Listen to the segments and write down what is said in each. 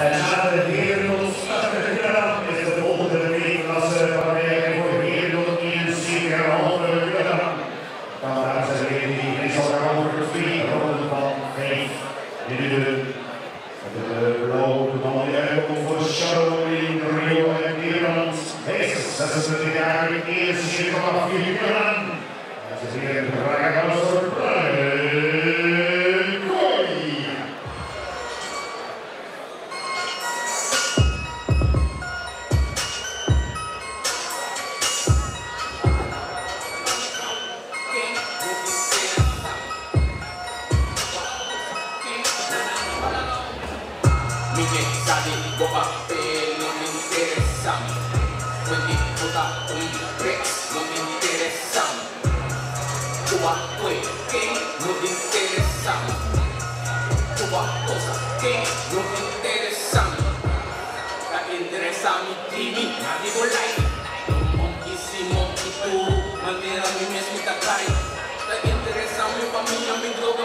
En na de heren tot stadskanaal is de volgende weekklasse waarbij hij voor de heren in zeker halve kanaal. Kandidaat zijn heren die is al over de vier ronden. De voor en Hij is 26 jaar in de de Cuba fue que nos interesamos. Cuba que interesa mi TV, digo like. Monkey si monkey tú, manera mi mesmo tá interesa mi familia, droga,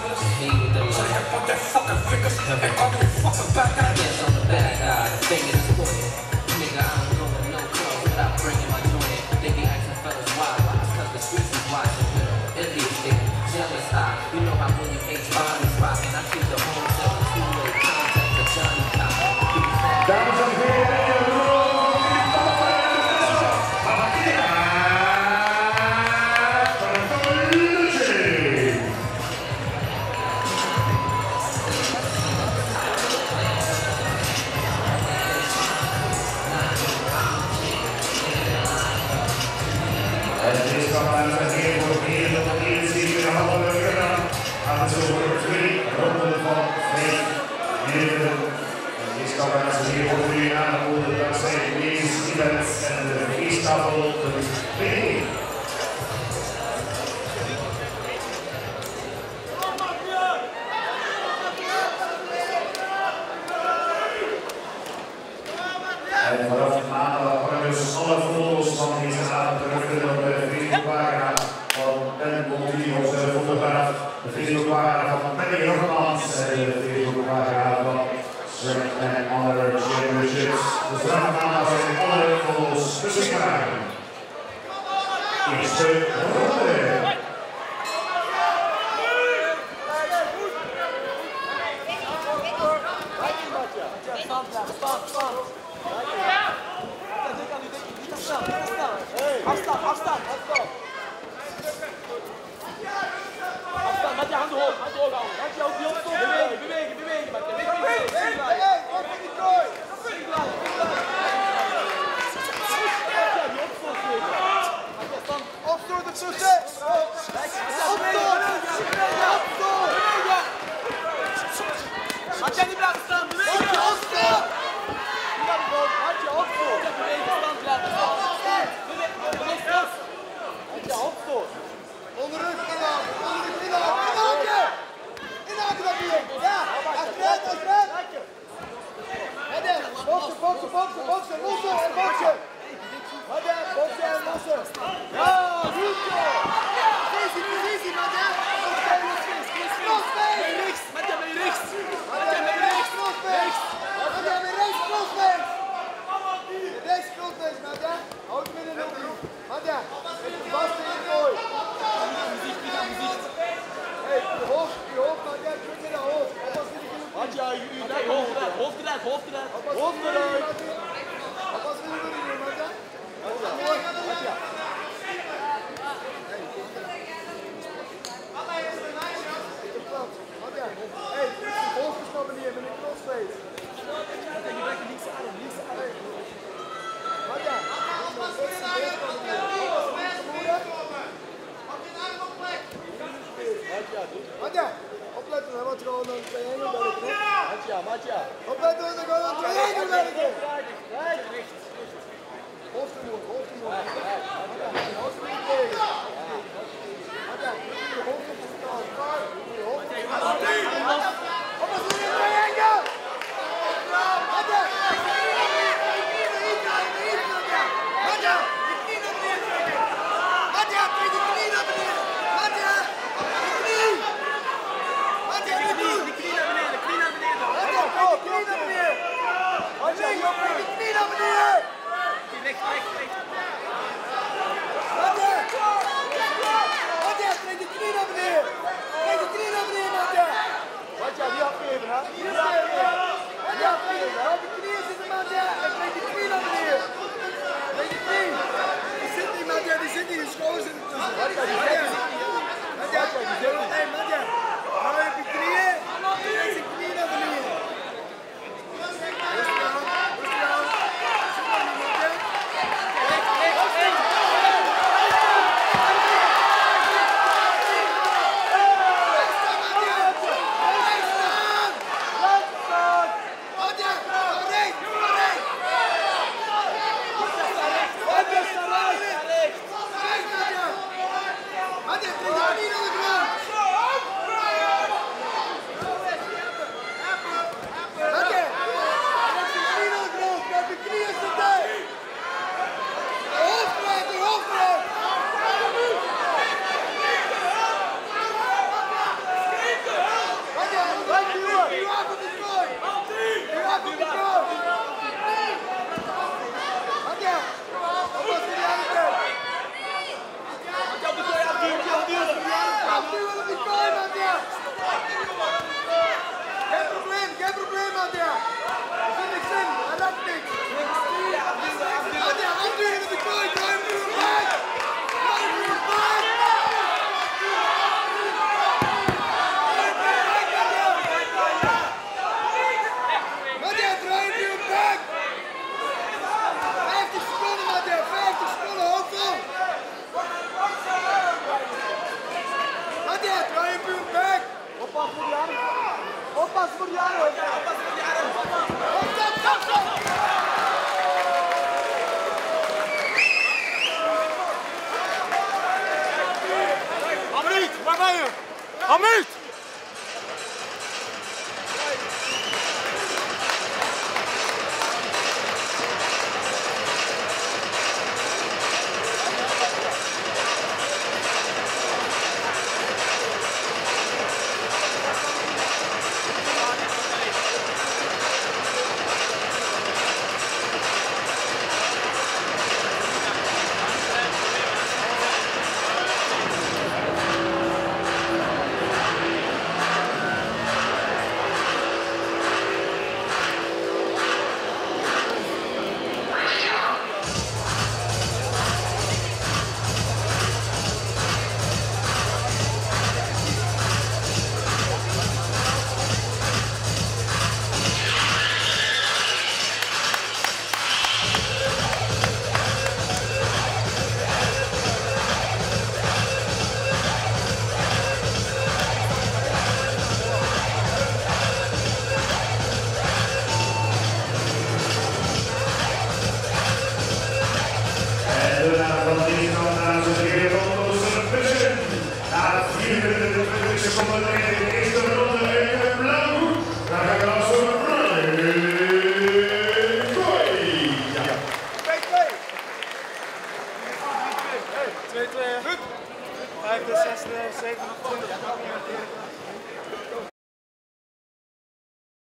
I Put that fucking fingers and call me fucking back. Council. your concept field cry about strength and honor championships. The Sun Mountain Honor for Spitting Eastern Hoofdruid, hoofdruid. Amit!